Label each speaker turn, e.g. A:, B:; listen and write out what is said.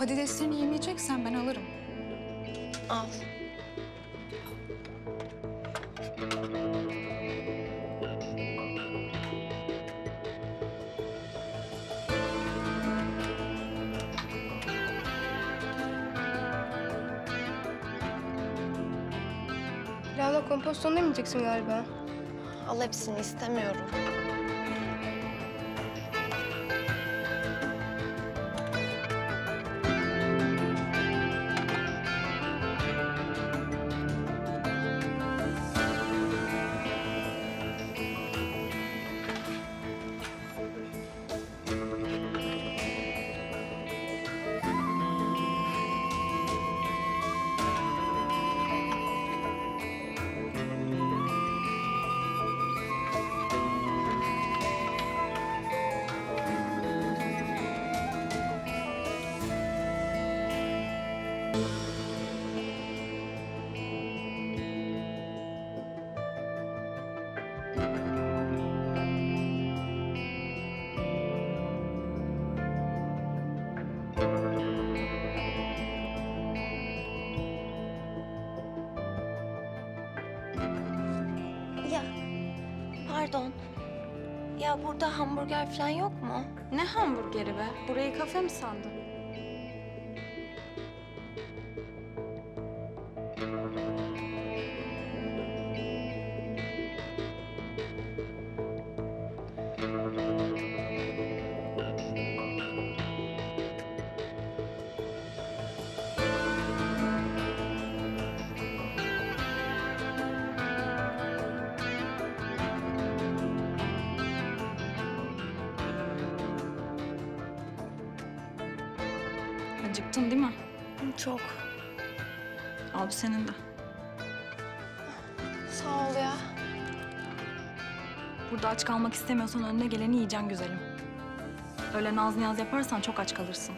A: Patateslerini yemeyeceksen ben alırım.
B: Al.
C: Pilavla kompostonu da yemeyeceksin galiba.
B: Al hepsini istemiyorum. Ya pardon. Ya burada hamburger falan yok mu?
A: Ne hamburgeri be? Burayı kafe mi sandın? Acıktın değil mi?
B: Çok.
A: Al bu senin de.
B: Sağ ol ya.
A: Burada aç kalmak istemiyorsan önüne geleni yiyeceksin güzelim. Öyle naz niyaz yaparsan çok aç kalırsın.